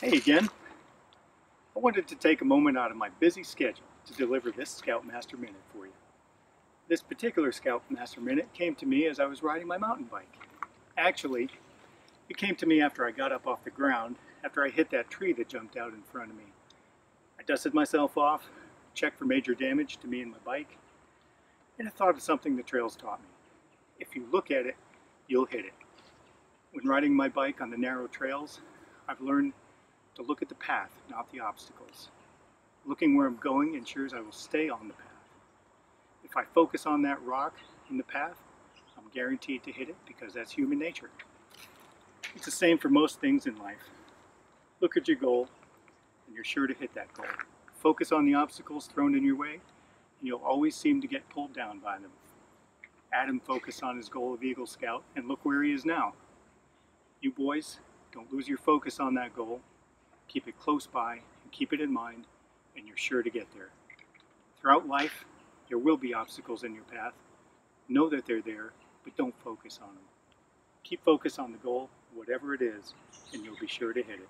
Hey again. I wanted to take a moment out of my busy schedule to deliver this Scoutmaster Minute for you. This particular Scoutmaster Minute came to me as I was riding my mountain bike. Actually, it came to me after I got up off the ground, after I hit that tree that jumped out in front of me. I dusted myself off, checked for major damage to me and my bike, and I thought of something the trails taught me. If you look at it, you'll hit it. When riding my bike on the narrow trails, I've learned to look at the path, not the obstacles. Looking where I'm going ensures I will stay on the path. If I focus on that rock in the path, I'm guaranteed to hit it because that's human nature. It's the same for most things in life. Look at your goal, and you're sure to hit that goal. Focus on the obstacles thrown in your way, and you'll always seem to get pulled down by them. Adam focused on his goal of Eagle Scout, and look where he is now. You boys, don't lose your focus on that goal. Keep it close by and keep it in mind, and you're sure to get there. Throughout life, there will be obstacles in your path. Know that they're there, but don't focus on them. Keep focus on the goal, whatever it is, and you'll be sure to hit it.